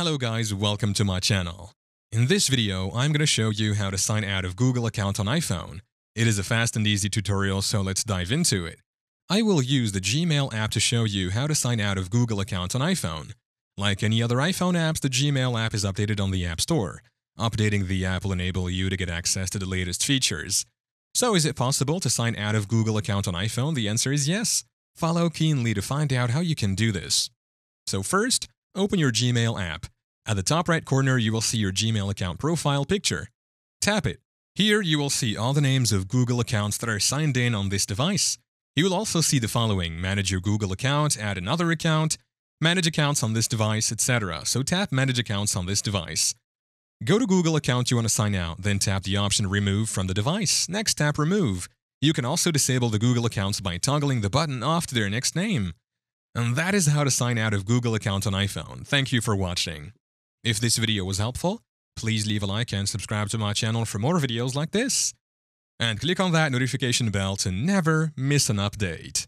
Hello guys, welcome to my channel. In this video, I'm going to show you how to sign out of Google account on iPhone. It is a fast and easy tutorial, so let's dive into it. I will use the Gmail app to show you how to sign out of Google account on iPhone. Like any other iPhone apps, the Gmail app is updated on the App Store. Updating the app will enable you to get access to the latest features. So is it possible to sign out of Google account on iPhone? The answer is yes. Follow keenly to find out how you can do this. So first, open your Gmail app. At the top right corner, you will see your Gmail account profile picture. Tap it. Here, you will see all the names of Google accounts that are signed in on this device. You will also see the following Manage your Google account, add another account, manage accounts on this device, etc. So tap Manage accounts on this device. Go to Google account you want to sign out, then tap the option Remove from the device. Next, tap Remove. You can also disable the Google accounts by toggling the button off to their next name. And that is how to sign out of Google account on iPhone. Thank you for watching. If this video was helpful, please leave a like and subscribe to my channel for more videos like this. And click on that notification bell to never miss an update.